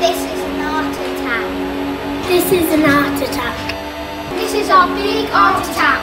This is an art attack. This is an art attack. This is our big art attack.